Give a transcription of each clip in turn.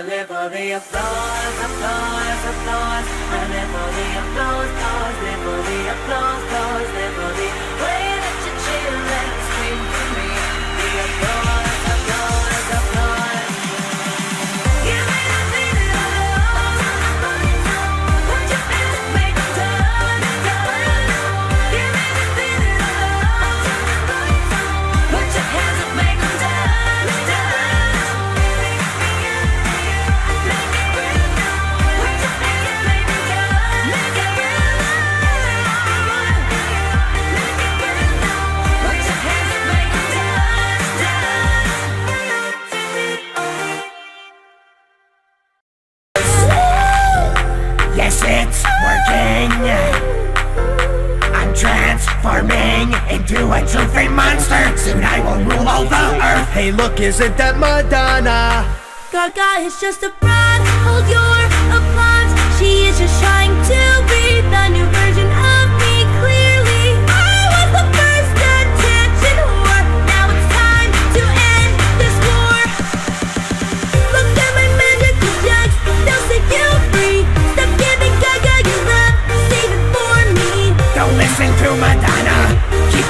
live for the applause, applause, applause. I live for the applause, cause live for the applause, cause live for the Yes, it's working. I'm transforming into a toothy monster. Soon I will rule all the earth. Hey, look, isn't that Madonna? Gaga is just a fraud. Hold your applause. She is just trying to be the new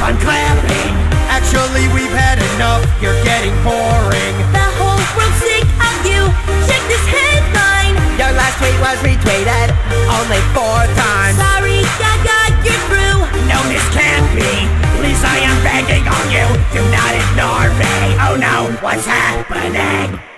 On clapping. Actually, we've had enough. You're getting boring. The whole world's sick of you. Check this headline. Your last tweet was retweeted only four times. Sorry, Gaga, you're through. No, this can't be. Please, I am begging on you. Do not ignore me. Oh no, what's happening?